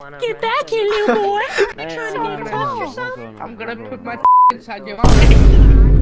Get back here, little boy. I'm gonna- put my inside your mouth.